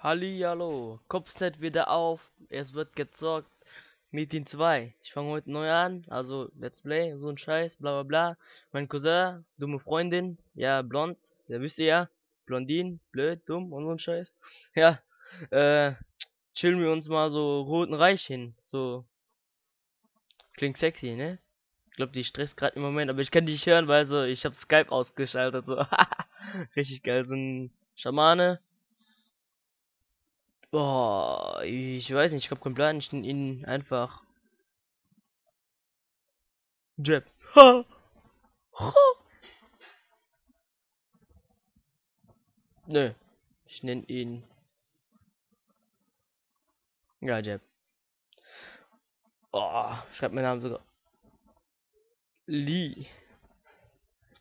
Hallihallo, Kopfset wieder auf, es wird gezockt. Meeting 2. Ich fange heute neu an, also Let's Play, so ein Scheiß, bla bla bla. Mein Cousin, dumme Freundin, ja, blond, ja wisst ihr ja, Blondin, blöd, dumm und so ein Scheiß. Ja, äh, chillen wir uns mal so Roten Reich hin, so. Klingt sexy, ne? Ich glaube, die stresst gerade im Moment, aber ich kann die nicht hören, weil so, ich habe Skype ausgeschaltet, so. Richtig geil, so ein Schamane. Boah, ich weiß nicht, ich glaube kein Plan, ich nenne ihn einfach Jeb. Ha. Ha. Nö, ich nenne ihn ja Jeb. Oh, schreibt meinen Namen sogar. Lee.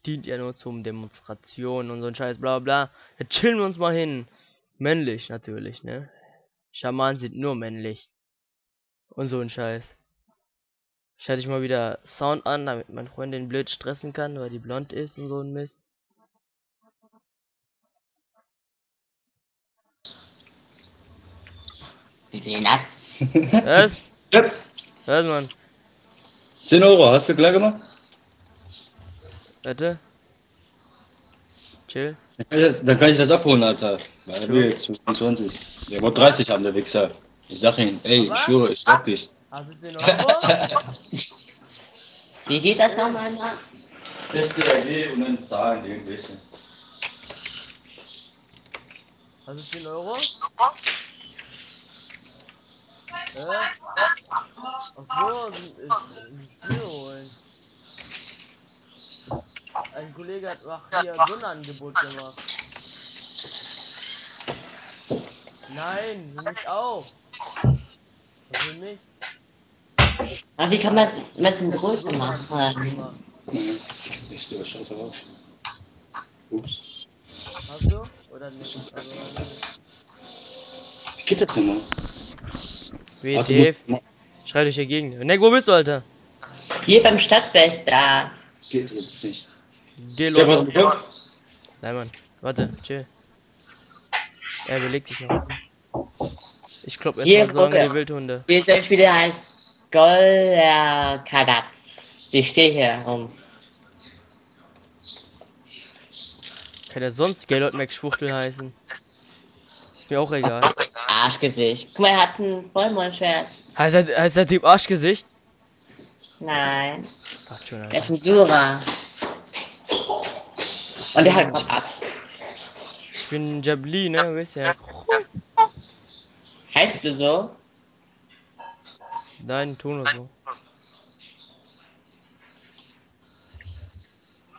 Dient ja nur zum Demonstration und so ein Scheiß, bla bla. Jetzt chillen wir uns mal hin. Männlich natürlich, ne? Schamanen sind nur männlich. Und so ein Scheiß. Schalte ich mal wieder Sound an, damit meine Freundin blöd stressen kann, weil die blond ist und so ein Mist. Was? Ja, Was, Mann? 10 Euro, hast du klar gemacht? Warte. Chill. Dann kann ich das, dann kann ich das abholen, Alter. Weil er will jetzt 25. Der wollte 30 haben, der Wichser. Ich sag ihm, ey, ich schwöre, ich sag dich. Hast du 10 Euro? Wie geht das nochmal? Mann? Beste AG und dann Zahlen, irgendwelche. Hast du 10 Euro? Äh? Ach so, ist, ist Bier holen. Ein Kollege hat ach, hier so ein Angebot gemacht. Nein, mich auch. Für mich. Aber wie kann man es ein bisschen größer machen? Ich stehe scheiße auf. Ups. Hast du? Oder nicht? Also, Wie geht das denn mal? Warte, WTF, muss- schrei durch die Gegend. Neck, wo bist du, Alter? Hier beim Stadtwächter. Geht jetzt nicht. Geh los. Nein, Mann. Warte, chill. Er überlegt sich noch. Ich klopp Hier, erstmal gucke. die Wildhunde. Wie das Spiel heißt Golder Kadat. Die steht hier rum. Kann der sonst Gaylord Mac Schwuchtel heißen? Ist mir auch egal. Arschgesicht. Guck mal, er hat ein Vollmondschwert. Heißt der, heißt der Typ Arschgesicht? Nein. Ach, schon, Er ist ein Sura. Und der noch ab. Ich bin Jabli, ne? Weißt du ja. Heißt du so? Nein, Ton oder so.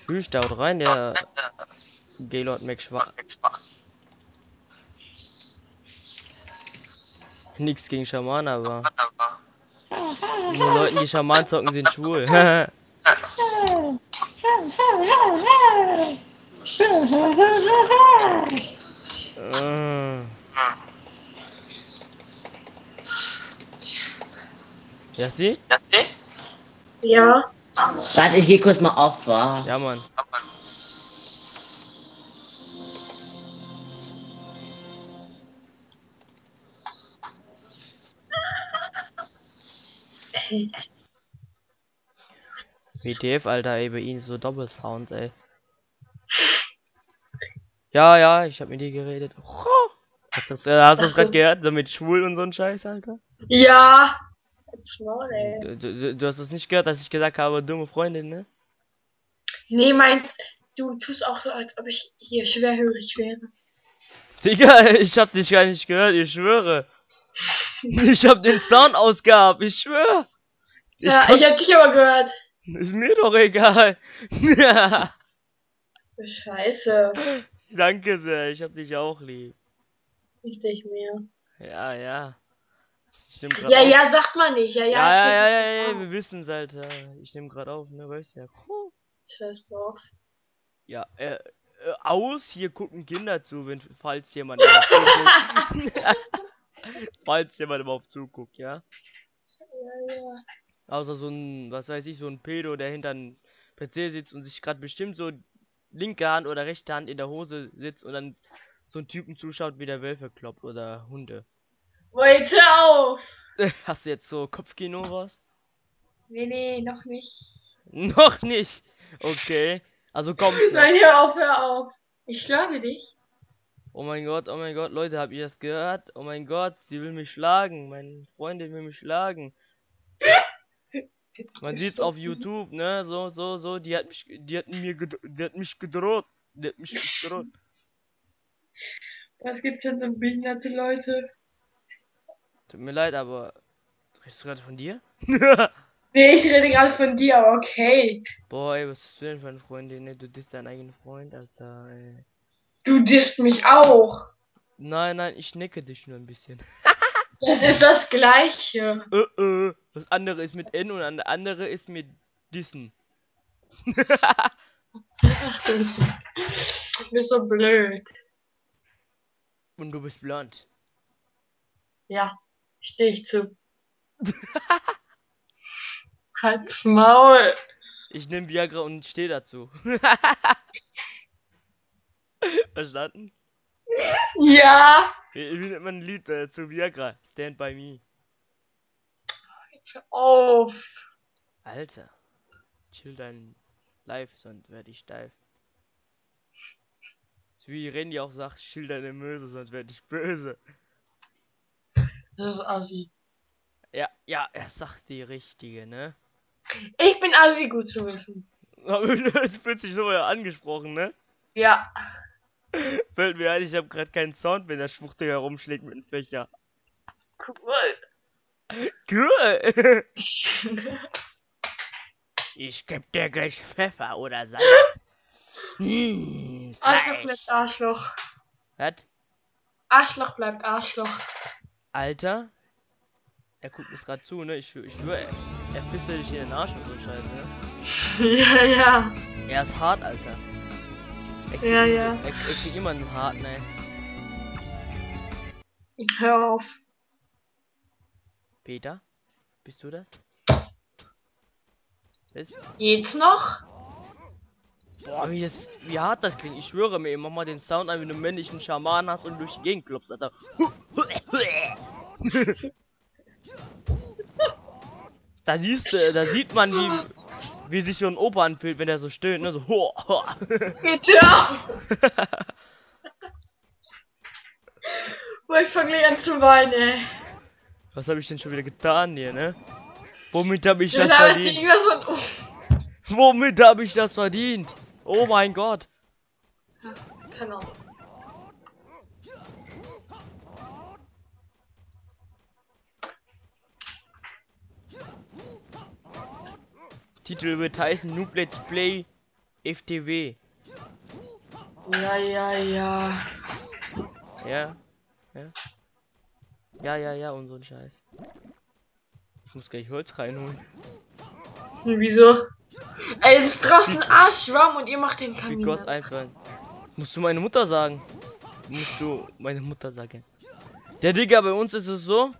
Tschüss, da haut rein, der Gaylord Mac Schwach. Nix gegen Schaman, aber nur Leuten, die Schaman zocken, sind schwul. Äh. Ja, sie? Ja, Warte, ich geh kurz mal auf, wa? Ja, Mann. WTF, Alter, ey, bei ihnen ist so Doppelsound, ey. Ja, ja, ich hab mit dir geredet. Hast du das, äh, hast das gerade gehört? So mit schwul und so ein Scheiß, Alter? ja. Ey. Du, du, du hast es nicht gehört, dass ich gesagt habe, dumme Freundin, ne? Nee, meins, du tust auch so, als ob ich hier schwerhörig wäre. Digga, ich hab dich gar nicht gehört, ich schwöre. Ich hab den Sound ausgehabt, ich schwöre. Ich ja, kon- ich hab dich aber gehört. Ist mir doch egal. Scheiße. Danke sehr, ich hab dich auch lieb. Richtig mehr. Ja, ja. Grad Ja, auf. ja, sagt man nicht. Ja, ja, Ja, ja, ja, ja, ja, wir wissen's, Alter. Ich nehm grad auf, ne, weißt ja. Puh. Scheiß drauf. Ja, äh, äh, aus, hier gucken Kinder zu, wenn, falls jemand falls jemand überhaupt zuguckt, ja. Ja, ja. Außer so ein, was weiß ich, so ein Pedo, der hinter einem PC sitzt und sich gerade bestimmt so linke Hand oder rechte Hand in der Hose sitzt und dann so einen Typen zuschaut, wie der Wölfe kloppt oder Hunde. Hör auf! Hast du jetzt so Kopfkino was? Nee, nee, noch nicht. Noch nicht. Okay. Also kommt. Nein, hör auf, hör auf. Ich schlage dich. Oh mein Gott, oh mein Gott, Leute, habt ihr das gehört? Oh mein Gott, sie will mich schlagen. Meine Freundin will mich schlagen. Man sieht's auf YouTube, ne? So, so, so. Die hat mich, die hat mir, die hat mich gedroht. Die hat mich gedroht. Es gibt schon so behinderte Leute. Tut mir leid, aber redest du gerade von dir? Nee, ich rede gerade von dir, aber okay. Boah, ey, was bist du denn für eine Freundin? Ne? Du bist dein eigener Freund, Alter. Ey. Du disst mich auch. Nein, nein, ich necke dich nur ein bisschen. Das ist das Gleiche. Äh, äh. Das andere ist mit N und das andere ist mit Dissen. Ach du bist, du bist so blöd. Und du bist blond. Ja, stehe ich zu. Halt's Maul. Ich nehme Viagra und stehe dazu. Verstanden? Ja. Wie, wie nennt man ein Lied äh, zu Viagra? Stand by me. Hör auf. Alter. Chill dein Life, sonst werde ich steif. So wie Randy auch sagt, chill deine Möse, sonst werde ich böse. Das ist Assi. Ja, ja, er sagt die richtige, ne? Ich bin Assi, gut zu wissen. Jetzt fühlt sich so angesprochen, ne? Ja. Fällt mir ein, ich habe gerade keinen Sound, wenn der Schwuchtel herumschlägt mit dem Fächer. Cool. Cool! Ich geb dir gleich Pfeffer oder Salz. Hm, Arschloch bleibt Arschloch. Was? Arschloch bleibt Arschloch. Alter? Er guckt uns gerade zu, ne? Ich, schwör- ich schwöre, er, er pisst dich in den Arsch und so Scheiße, ne? ja, ja. Er ist hart, Alter. Er kriegt, Ja, ja. Er, er kriegt immer einen harten, ey. Hör auf. Peter? Bist du das? Bist? Geht's noch? Boah, wie, das, wie hart das klingt. Ich schwöre mir, mach mal den Sound an, wie du einen männlichen Schaman hast und durch die Gegend klopfst, Alter. da siehst du, da sieht man, wie, wie sich so ein Opa anfühlt, wenn er so stöhnt, ne? So, ho, ho. Boah, ich fang gleich an zu weinen, ey. Was habe ich denn schon wieder getan hier, ne? Womit habe ich das verdient? Oh. Womit habe ich das verdient? Oh mein Gott. Kann auch. Titel wird heißen Noob Let's Play FTW. Ja, ja, ja. Ja. Ja. Ja, ja, ja, und so ein Scheiß. Ich muss gleich Holz reinholen. Wieso? Ey, es ist draußen arschwarm und ihr macht den Kamin. Because einfach. Musst du meine Mutter sagen. Musst du meine Mutter sagen. Der Digga, bei uns ist es so.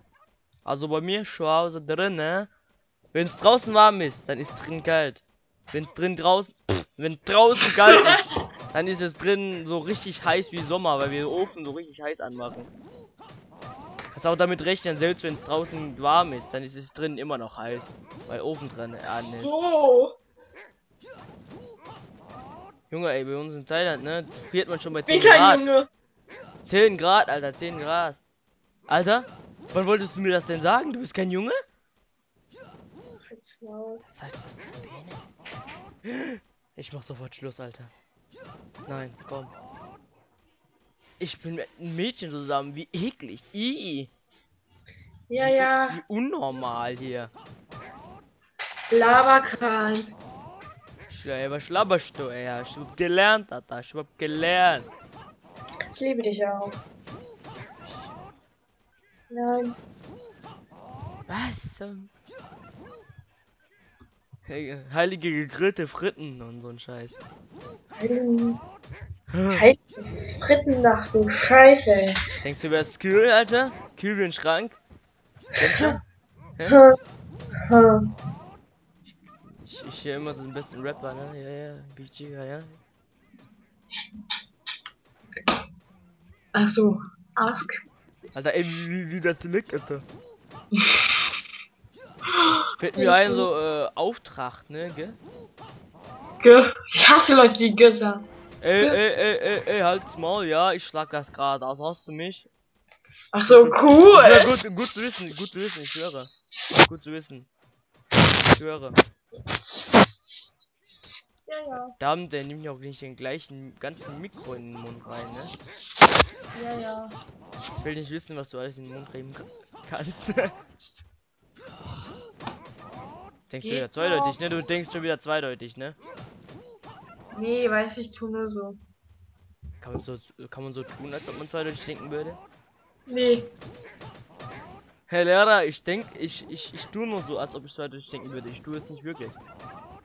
Also bei mir zu Hause drin, ne? Wenn es draußen warm ist, dann ist drin kalt. Wenn es drin draußen, wenn draußen kalt ist, dann ist es drin so richtig heiß wie Sommer, weil wir den Ofen so richtig heiß anmachen. Kannst auch damit rechnen, selbst wenn es draußen warm ist, dann ist es drin immer noch heiß, weil Ofen dran an ist. So. Junge, ey, bei uns in Thailand, ne, friert man schon bei Ich bin 10 kein Grad. Junge. 10 Grad, Alter, 10 Grad. Alter, wann wolltest du mir das denn sagen? Du bist kein Junge? Das heißt? Ich mach sofort Schluss, Alter. Nein, komm. Ich bin mit einem Mädchen zusammen, wie eklig. Ih, Ja, ja. wie unnormal hier. Laberkran. Schla- Was schlabberst du, ey? Ich hab gelernt, Alter. Ich hab gelernt. Ich liebe dich auch. Nein. Was? Heilige gegrillte Fritten und so ein Scheiß. Heiligen. Heiligen Frittennach, du Scheiße. ey. Denkst du, wer ist kühl, Alter? Kühl wie ein Schrank? Denkst du? Hm. Ich, ich höre immer so den besten Rapper, ne? Ja, ja, BG, ja, ja. Ach so, ask. Alter, ey, wie, wie, das liegt, Alter. Fällt mir ein, so, äh, Auftrag, ne, gell? Gö. Ich hasse Leute, die Gö sagen. Ey, ey, ey, ey, ey, halt's Maul, ja, ich schlag das gerade aus, hast du mich? Ach so, Ja, cool. gut, gut zu wissen, gut zu wissen, ich schwöre. Gut zu wissen. Ich schwöre. Ja, ja, Verdammt, der nimmt ja auch nicht den gleichen ganzen Mikro in den Mund rein, ne? ja, ja. Ich will nicht wissen, was du alles in den Mund reden ka- kannst. denkst du Geht wieder zweideutig, ne? Du denkst schon wieder zweideutig, ne? Nee, weiß ich, tu nur so. Kann man so, kann man so tun, als ob man zweideutig denken würde? Nee. Herr Lehrer, ich denk, ich, ich, ich tue nur so, als ob ich zweideutig denken würde. Ich tue es nicht wirklich.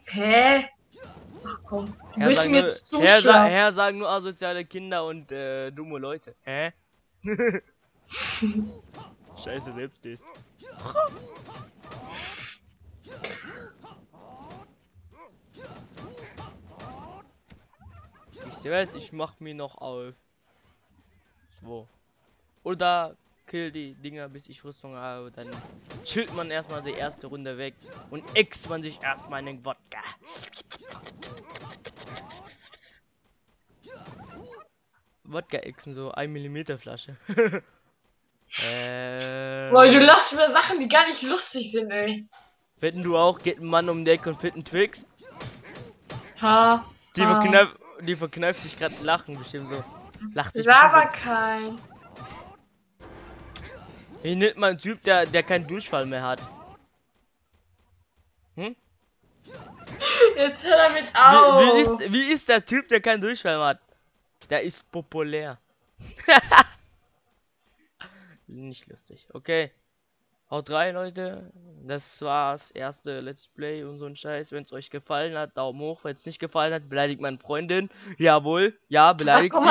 Hä? Ach komm. Du Herr sagen, mir nur, zu Herr, sa. Herr sagen nur asoziale Kinder und äh, dumme Leute. Hä? Scheiße, selbst ist. Ich weiß, ich mach mir noch auf. So. Oder kill die Dinger, bis ich Rüstung habe. Dann chillt man erstmal die erste Runde weg und ext man sich erstmal in den Wodka. Wodka exen, so 1 mm Flasche. äh, Boah, du lachst mir Sachen, die gar nicht lustig sind, ey. Wetten du auch, geht ein Mann um die Ecke und einen Twix? Ha. Die, ha. verkneif die verkneift sich gerade lachen, bestimmt so. Lacht sich bestimmt kein. Wie nennt man einen Typ, der, der keinen Durchfall mehr hat? Hm? Jetzt hör damit auf. Wie, wie, ist, wie ist der Typ, der keinen Durchfall mehr hat? Der ist populär. Nicht lustig. Okay. Haut rein, Leute. Das war's. Erste Let's Play und so ein Scheiß. Wenn es euch gefallen hat, Daumen hoch. Wenn es nicht gefallen hat, beleidigt meine Freundin. Jawohl. Ja, beleidigt Ach.